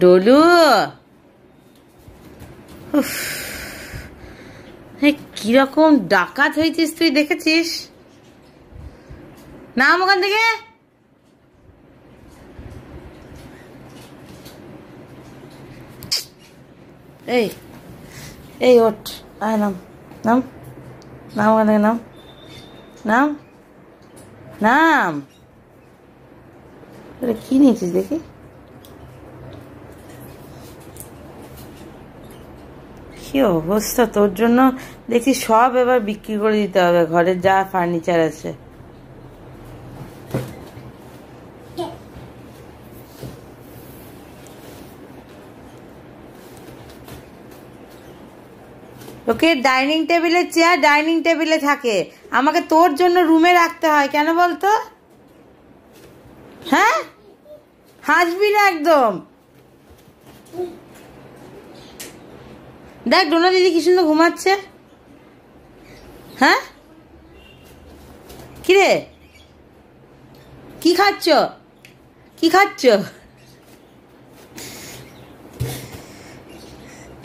ডলু। কীরকম ডাকাত হয়েছিস তুই, দেখেছিস? নাম ওখান থেকে। এই এই ওঠ, আয় নাম নাম নাম ওখান থেকে নাম নাম নাম। কি নিয়েছিস দেখি? কি অবস্থা? তোর জন্য দেখি সব এবার বিক্রি করে দিতে হবে ঘরের যা ফার্নিচার আছে। ওকে ডাইনিং টেবিলে চেয়ার ডাইনিং টেবিলে থাকে। আমাকে তোর জন্য রুমে রাখতে হয়, কেন বলতো? হ্যাঁ? হাসবি না একদম। দেখ, ডোনা দিদি কি সুন্দর ঘুমাচ্ছে। হ্যাঁ? কিরে? কি খাচ্ছ? কি খাচ্ছ?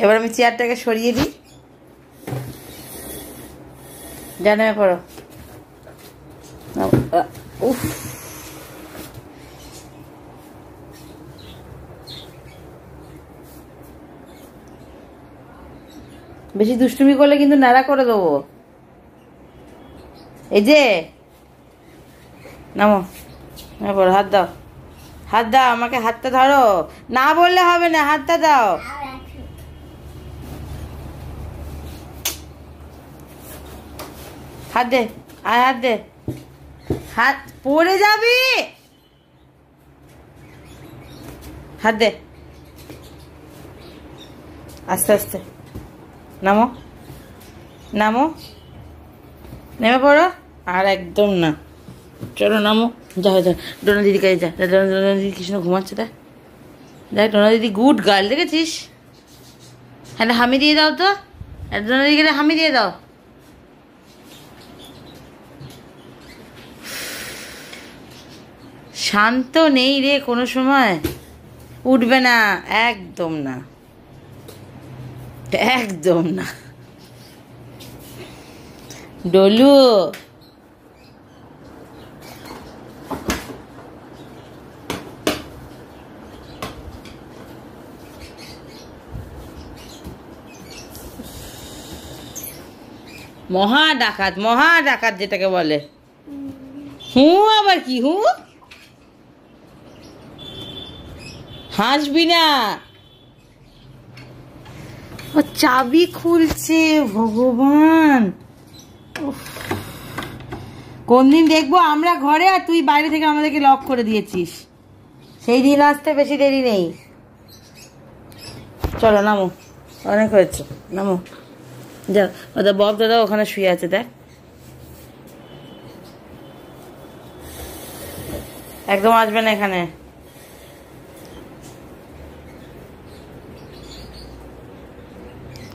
এবার আমি চেয়ারটাকে সরিয়ে দিই। জানে পড়ো। বেশি দুষ্টুমি করলে কিন্তু নাড়া করে দেবো। এই যে, নামো হাত দাও হাত দাও, আমাকে হাতটা ধরো। না বললে হবে না, হাতটা দাও। হাত দে, আয় হাত দে। হাত, পড়ে যাবি? হাত দে। আস্তে আস্তে। নামো। নামো। নেমে পড়ো। আর একদম না। চলো নামো। যাও যাও ডোনা দিদি কাছে যা। যা, ডোনা দিদি কৃষ্ণ ঘুমাচ্ছে তা দেখ ডোনা দিদি গুড গার্ল দেখেছিস? হ্যাঁ হামি দিয়ে দাও তো। ডোনা দিদিকে হামি দিয়ে দাও। শান্ত নেই রে কোনো সময়। উঠবে না। একদম না। একদম না। ডলু। মহা ডাকাত মহা ডাকাত যেটাকে বলে। হু আবার কি হু? হাসবি না। ও চাবি খুলছে, ভগবান। উফ। কোন দিন দেখব আমরা ঘরে আর তুই বাইরে থেকে আমাদেরকে লক করে দিয়েছিস। সেই দিন আসতে বেশি দেরি নেই। চলো, নামো। অনেক হয়েছে। নামো। যা ওদের বব দাদা ওখানে শুয়ে আছে, দেখ। একদম আসবে না এখানে।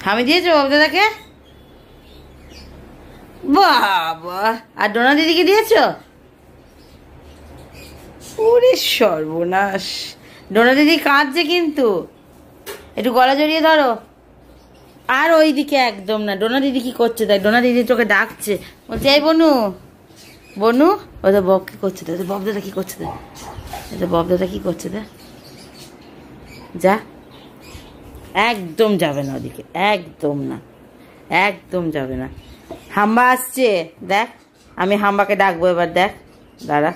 হামি দিয়েছ বব দাদাকে? বাবা, আর ডোনা দিদিকে দিয়েছ? ওরে সর্বনাশ। ডোনা দিদি কাঁদছে কিন্তু। একটু গলা জড়িয়ে ধরো। আর ওই দিকে একদম না, ডোনা দিদি কি করছে দেখ ডোনা দিদি তোকে ডাকছে। বলছে, এই বনু। বনু ওদের বব কি করছে দেখ বব দাদা কি করছে এটা বব দাদা কি করছে দেখ যা। একদম যাবে না ওদিকে, একদম না, একদম যাবে না। হাম্বা আসছে, দেখ, আমি হাম্বাকে ডাকবো এবার, দেখ, দাঁড়া।